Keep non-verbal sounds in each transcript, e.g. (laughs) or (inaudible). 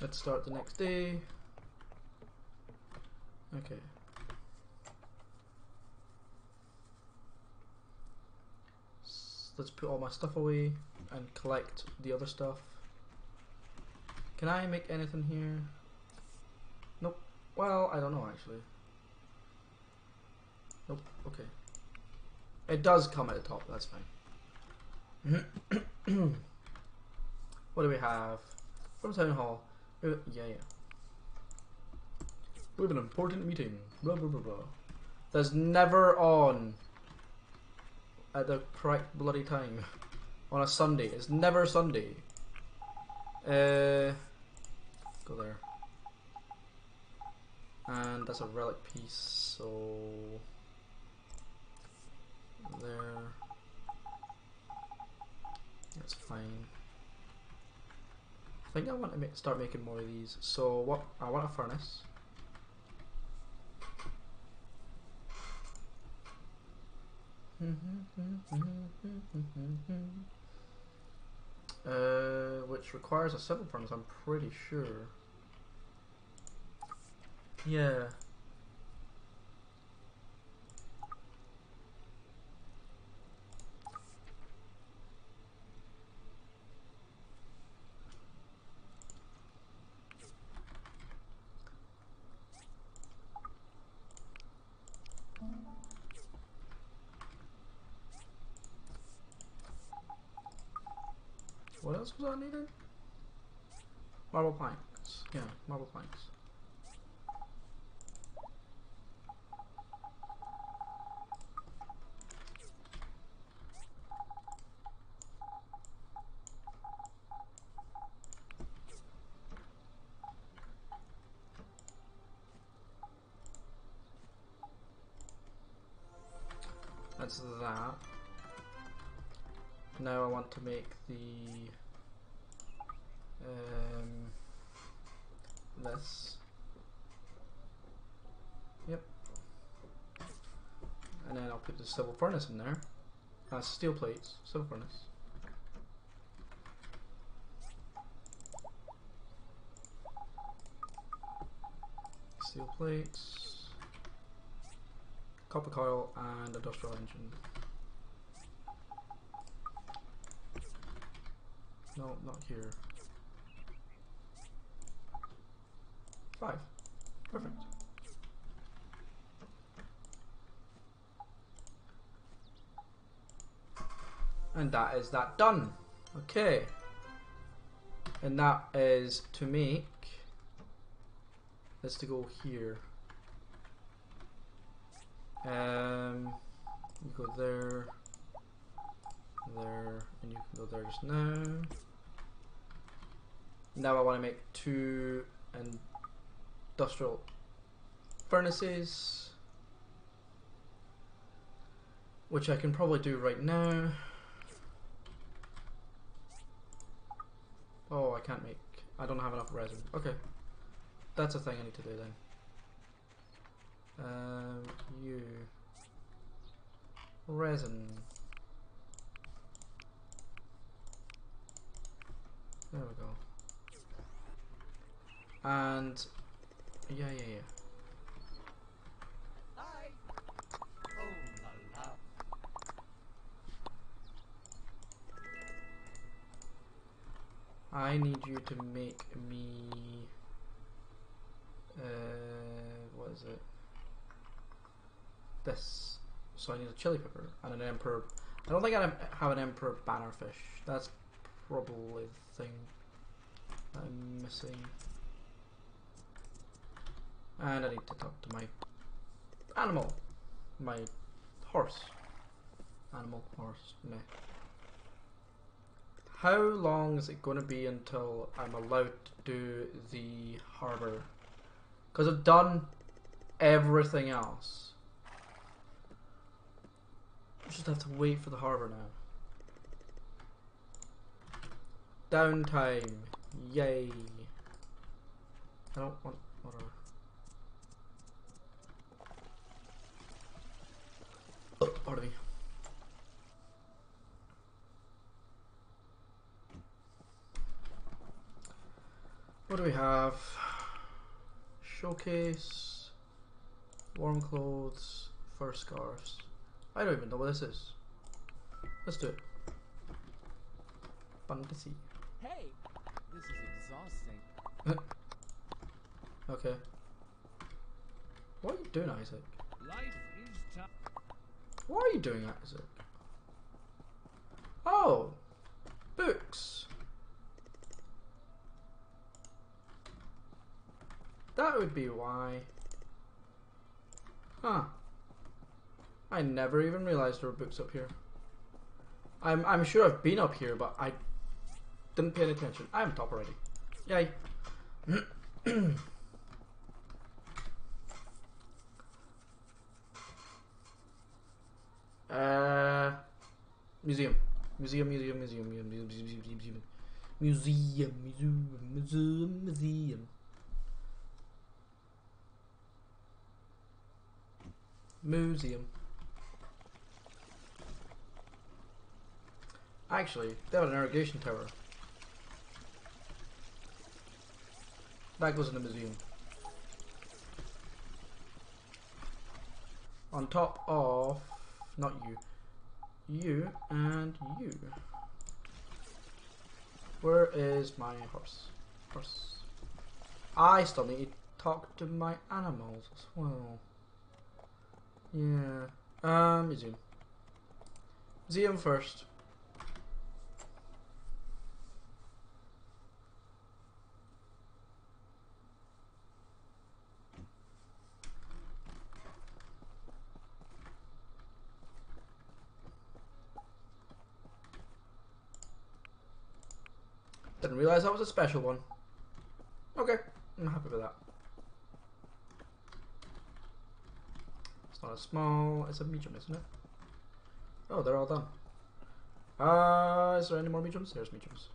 Let's start the next day. Okay. S- Let's put all my stuff away and collect the other stuff. Can I make anything here? Nope. Well, I don't know actually. Nope. Okay. It does come at the top. That's fine. (clears throat) what do we have from town hall? Uh, yeah, yeah. We have an important meeting. Blah blah blah blah. There's never on at the correct bloody time (laughs) on a Sunday. It's never Sunday. Uh, go there. And that's a relic piece, so there. That's fine. I think I want to make, start making more of these. So what? I want a furnace. Uh, which requires a civil furnace, I'm pretty sure. Yeah. What else was I needed? Marble planks. Yeah, marble planks. To make the um, this. Yep. And then I'll put the civil furnace in there. Uh, steel plates, civil furnace. Steel plates, copper coil, and industrial engine. No, not here. Five. Perfect. And that is that done. Okay. And that is to make this to go here. Um you go there, there, and you can go there just now. Now I want to make two industrial furnaces, which I can probably do right now. Oh, I can't make. I don't have enough resin. Okay, that's a thing I need to do then. Um, you resin. There we go. And yeah, yeah, yeah. I need you to make me. Uh, what is it? This. So I need a chili pepper and an emperor. I don't think I have an emperor bannerfish. That's probably the thing I'm missing. And I need to talk to my animal, my horse. Animal, horse, meh. How long is it going to be until I'm allowed to do the harbour? Because I've done everything else. I just have to wait for the harbour now. Downtime. Yay. I don't want. Oh, pardon me. What do we have? Showcase, warm clothes, fur scarves. I don't even know what this is. Let's do it. See. Hey, this is exhausting. (laughs) Okay. What are you doing, Isaac? What are you doing, Isaac? Oh, books. That would be why. Huh. I never even realized there were books up here. I'm I'm sure I've been up here, but I didn't pay any attention. I'm top already. Yay. (clears throat) uh, museum. Museum, museum, museum, museum, museum, museum, museum, museum, museum, museum, museum. Actually, they have an irrigation tower. That goes in the museum. On top of, not you, you and you. Where is my horse? Horse. I still need to talk to my animals as well. Yeah. Um, museum. Museum first. Realize that was a special one. Okay, I'm happy with that. It's not a small, it's a medium, isn't it? Oh, they're all done. Uh, is there any more mediums? There's mediums.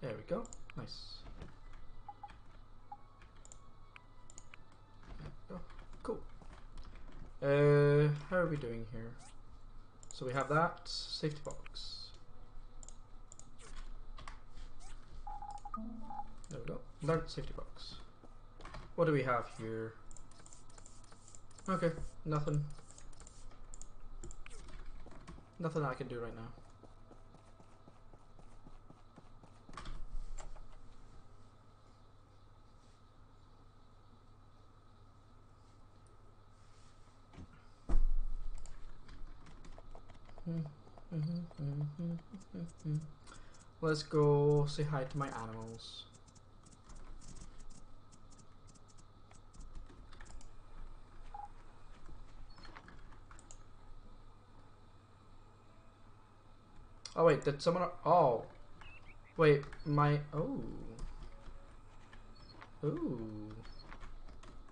There we go. Nice. Cool. Uh, how are we doing here? So we have that safety box. There we go. Learned safety box. What do we have here? Okay, nothing. Nothing I can do right now. Hmm, hmm, hmm, Let's go say hi to my animals. Oh wait, did someone? Oh, wait, my oh, ooh,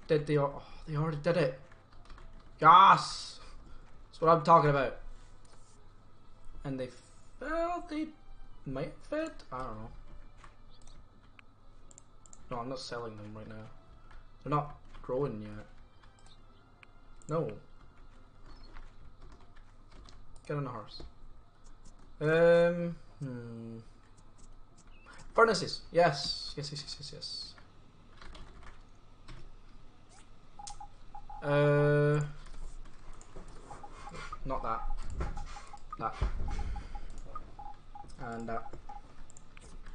did they? Oh, they already did it. Yes, that's what I'm talking about. And they felt they might fit. I don't know. No, I'm not selling them right now. They're not growing yet. No. Get on a horse. Um. Hmm. Furnaces. Yes. Yes. Yes. Yes. Yes. Yes. Uh. Not that. That. And that.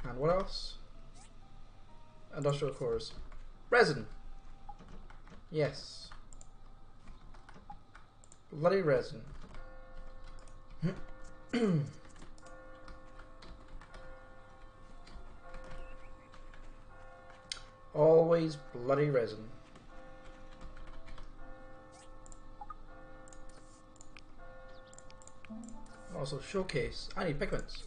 And what else? Industrial cores. Resin. Yes. Bloody resin. (clears throat) Always bloody resin. Also showcase. I need pigments.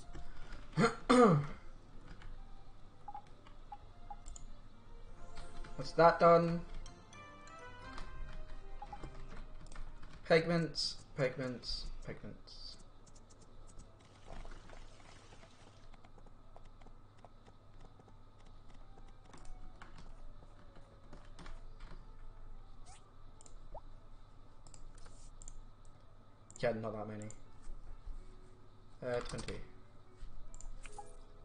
What's that done? Pigments, pigments, pigments. Yeah, not that many. Uh, 20.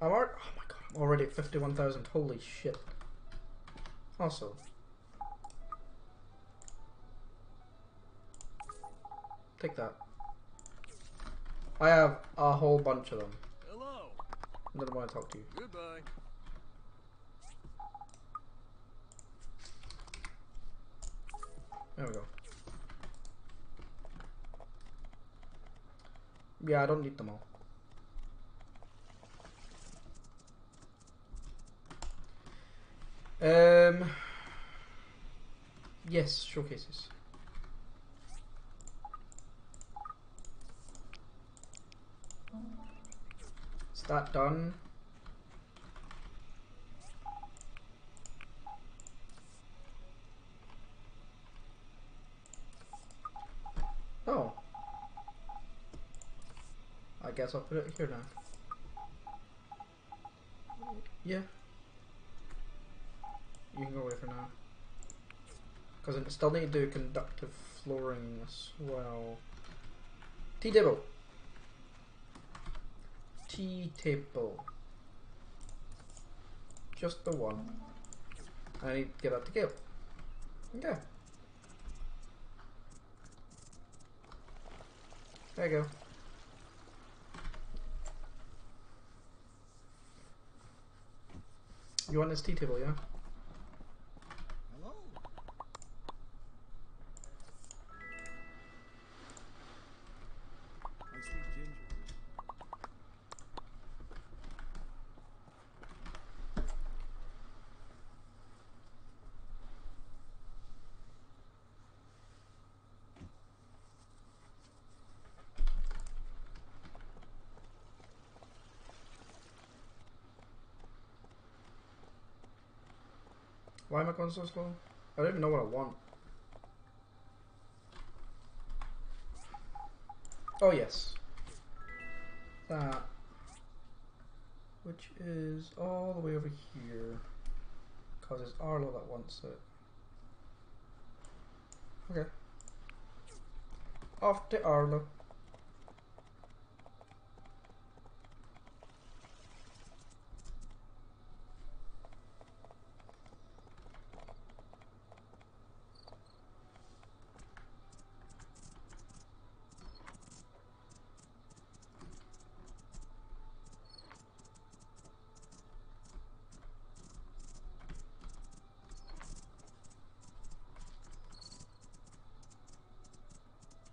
I'm already, oh my god, I'm already at 51,000. Holy shit. Also. Take that. I have a whole bunch of them. Hello. I Didn't want to talk to you. Goodbye. There we go. Yeah, I don't need them all. Um. Yes, showcases. Is that done? Oh. I guess I'll put it here now. Yeah. You can go away for now. Because I still need to do conductive flooring as well. Tea table. Tea table. Just the one. I need to get that to Gale. Okay. There you go. You want this tea table, yeah? Why am I going so slow? I don't even know what I want. Oh yes. That. Which is all the way over here. Because it's Arlo that wants it. Okay. Off to Arlo.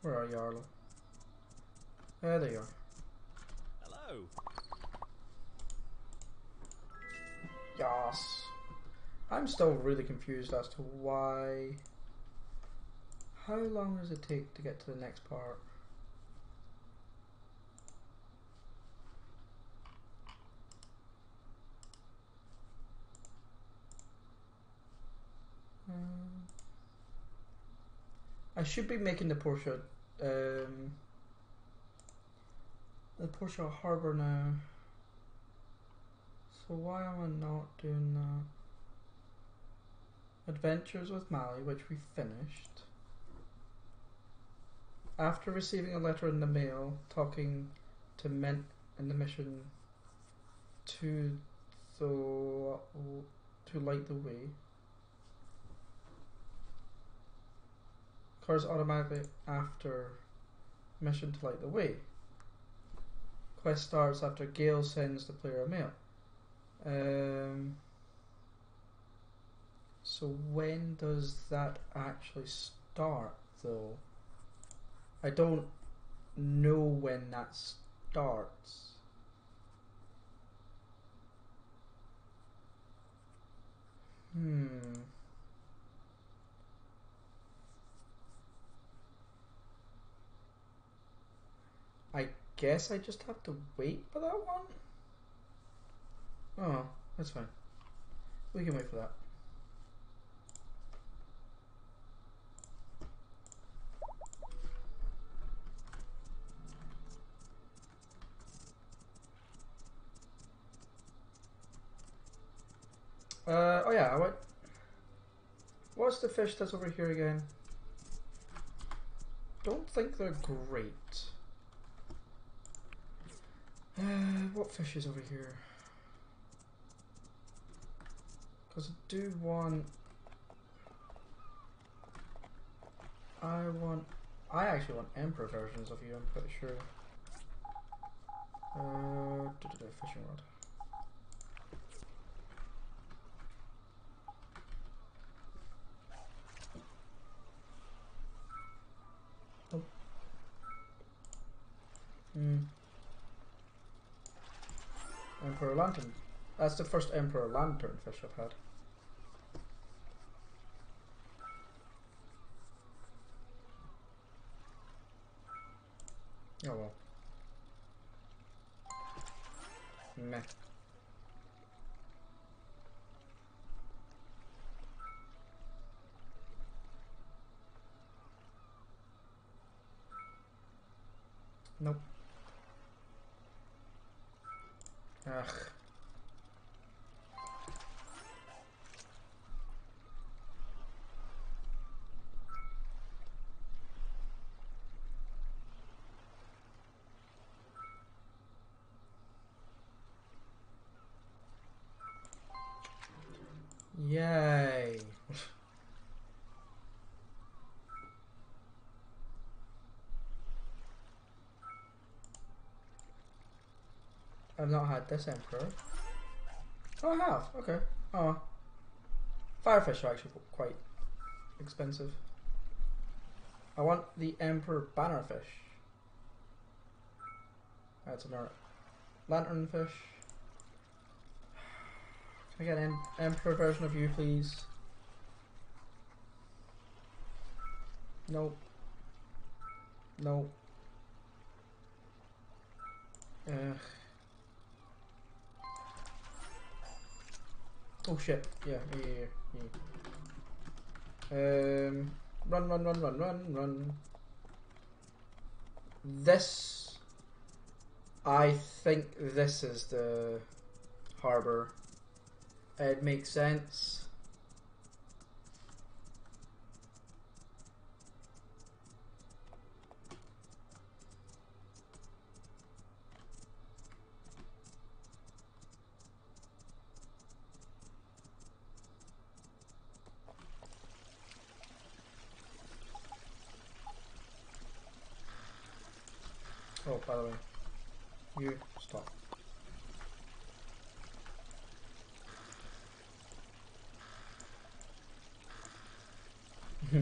Where are you, Arlo? Ah, there you are. Hello. Yas. I'm still really confused as to why. How long does it take to get to the next part? Um, I should be making the Portia, um, the Portia Harbor now. So why am I not doing that? Adventures with Mali, which we finished. After receiving a letter in the mail talking to Mint in the mission to the to light the way. Occurs automatically after mission to light the way. Quest starts after Gale sends the player a mail. Um, so when does that actually start, though? I don't know when that starts. Hmm. I guess I just have to wait for that one? Oh, that's fine. We can wait for that. Uh, oh yeah, what? What's the fish that's over here again? Don't think they're great. Uh, what fish is over here? Because I do want. I want. I actually want Emperor versions of you, I'm pretty sure. Uh, duh, fishing rod. Nope. Hmm. Emperor Lantern. That's the first Emperor Lantern fish I've had. Oh well. Meh. Nope. Ugh. I've not had this emperor. Oh, I have. Okay. Oh. Firefish are actually quite expensive. I want the emperor bannerfish. That's another lanternfish. Can I get an emperor version of you, please? Nope. Nope. Ugh. Oh shit! Yeah, yeah, yeah, yeah. Um, run, run, run, run, run, run. This, I think this is the harbor. It makes sense. Oh, by the way, you stop. (laughs)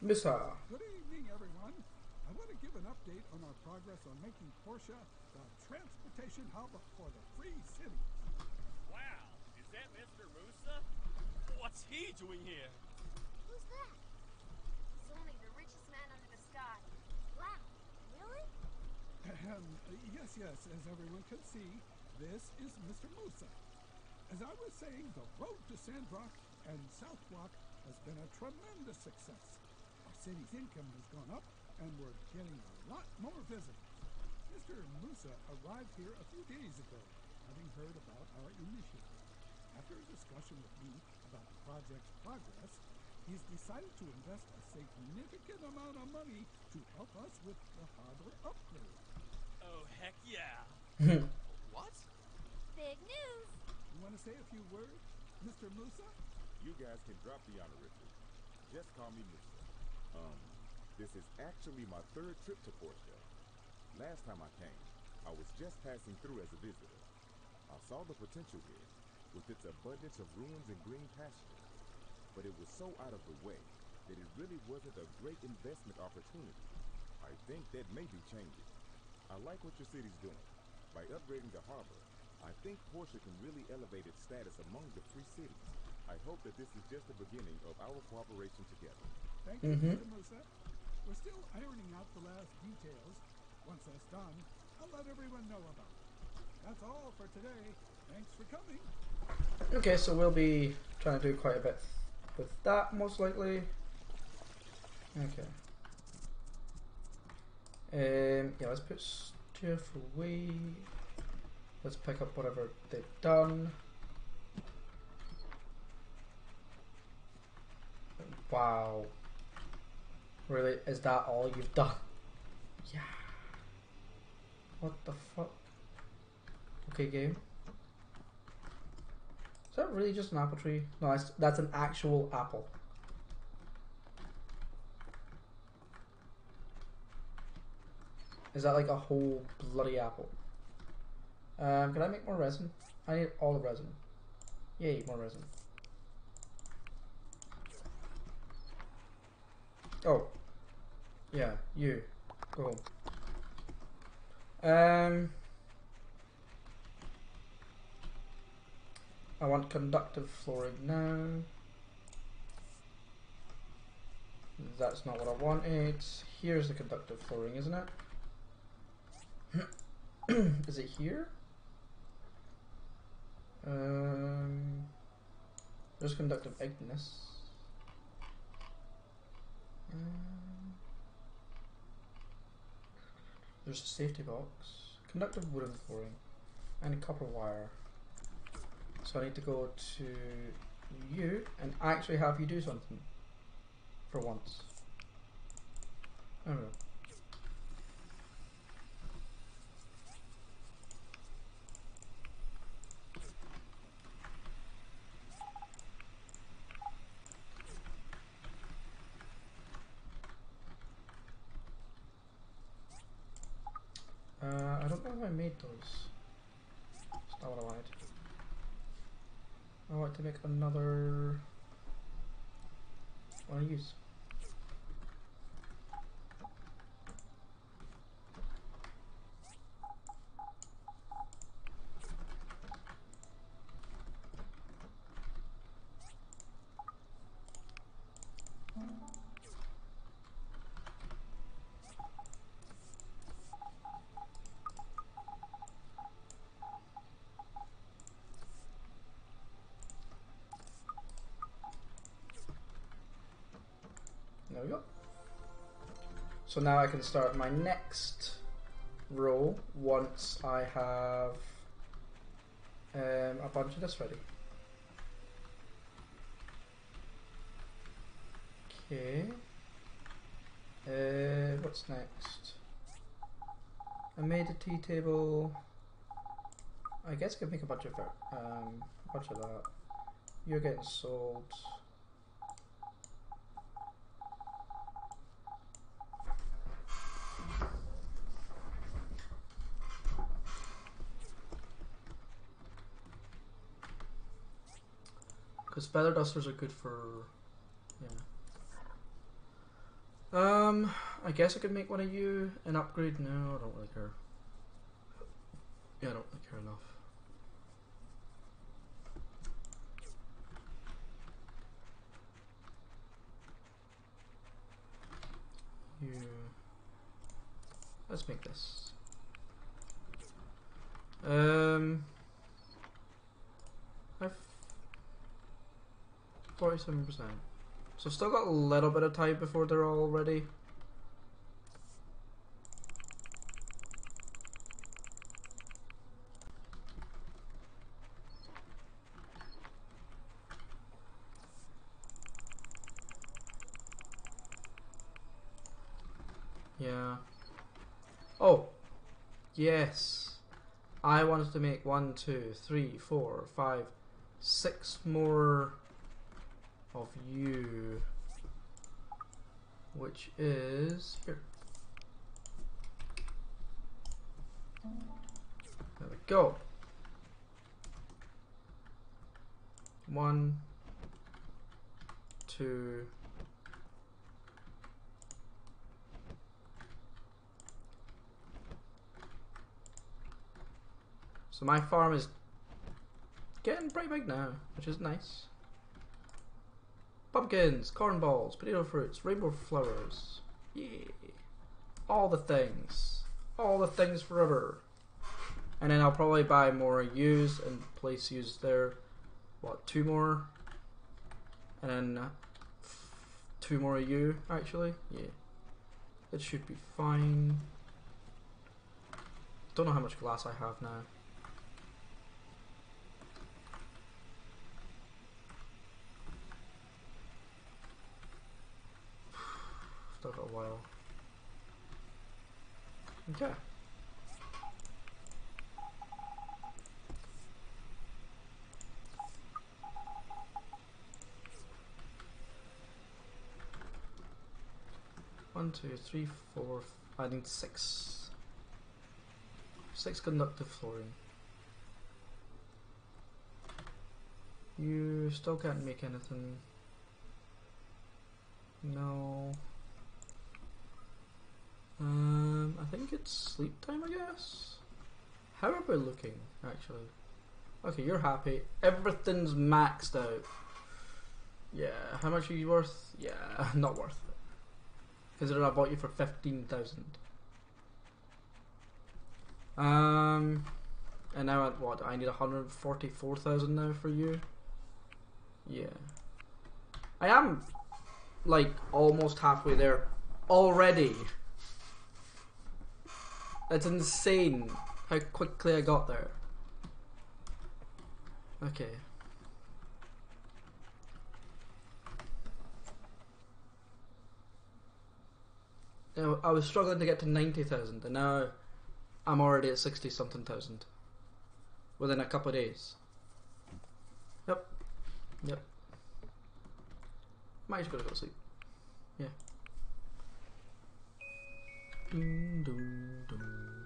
Missa. Uh, Good evening, everyone. I want to give an update on our progress on making Portia the transportation hub for the Free City. Wow, is that Mr. Musa? What's he doing here? Who's that? He's only the richest man under the sky. Wow, really? Ahem. Yes, yes, as everyone can see, this is Mr. Musa. As I was saying, the road to Sandrock and South Block has been a tremendous success. Our city's income has gone up, and we're getting a lot more visitors. Mr. Musa arrived here a few days ago, having heard about our initiative. After a discussion with me about the project's progress, he's decided to invest a significant amount of money to help us with the harbor upgrade. Oh, heck yeah. (laughs) what? Big news. You want to say a few words, Mr. Musa? You guys can drop the honorific. Just call me Musa. Um, this is actually my third trip to Portia. Last time I came, I was just passing through as a visitor. I saw the potential here, with its abundance of ruins and green pastures. But it was so out of the way that it really wasn't a great investment opportunity. I think that may be changing. I like what your city's doing. By upgrading the harbor, I think Portia can really elevate its status among the free cities. I hope that this is just the beginning of our cooperation together. Thank you, Mhm. Mr. Musa. We're still ironing out the last details. Once that's done, I'll let everyone know about it. That's all for today. Thanks for coming. Okay, so we'll be trying to do quite a bit with that, most likely. Okay. Um, yeah, let's put stuff away. Let's pick up whatever they've done. Wow. Really? Is that all you've done? Yeah. What the fuck? Okay, game. That really just an apple tree? No, that's, an actual apple. Is that like a whole bloody apple? Um, can I make more resin? I need all the resin. Yay, more resin. Oh. Yeah, you. Go home. Um. I want conductive flooring now. That's not what I wanted. Here's the conductive flooring, isn't it? (clears throat) Is it here? Um, there's conductive ignis. Um, there's a safety box, conductive wooden flooring, and copper wire. So I need to go to you and actually have you do something for once. I don't know. Uh, I don't know if I made those. That's not what I wanted. I want to make another one to use. There we go. So now I can start my next row once I have um, a bunch of this ready. Okay. Uh, what's next? I made a tea table. I guess I could make a bunch of. Um, a bunch of that. You're getting sold. Because feather dusters are good for, yeah. Um, I guess I could make one of you an upgrade. No, I don't really care. Yeah, I don't really care enough. You. Let's make this. Um. I've Forty-seven percent. So still got a little bit of time before they're all ready. Yeah. Oh. Yes. I wanted to make one, two, three, four, five, six more of you, which is here. There we go. One, two, So my farm is getting pretty big now, which is nice. Pumpkins, corn balls, potato fruits, rainbow flowers. Yeah. All the things. All the things forever. And then I'll probably buy more used and place used there. What, two more? And then uh, two more you, actually? Yeah. It should be fine. Don't know how much glass I have now. took a while. Yeah. One, two, three, four. I need six. Six conductive flooring. You still can't make anything. No. Um, I think it's sleep time, I guess. How are we looking, actually? Okay, you're happy. Everything's maxed out. Yeah, how much are you worth? Yeah, (laughs) not worth it. Considering I bought you for 15,000. Um, and now at what? I need 144,000 now for you? Yeah. I am, like, almost halfway there already. That's insane how quickly I got there. Okay. Know, I was struggling to get to 90,000 and now I'm already at 60 something thousand within a couple of days. Yep. Yep. Might just gotta go to sleep. Yeah. Ding, dong, dong.